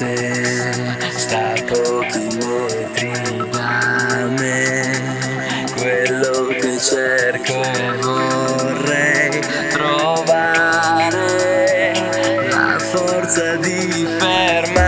se sta a pochi metri da me. Quello che cerco e vorrei trovare la forza di fermare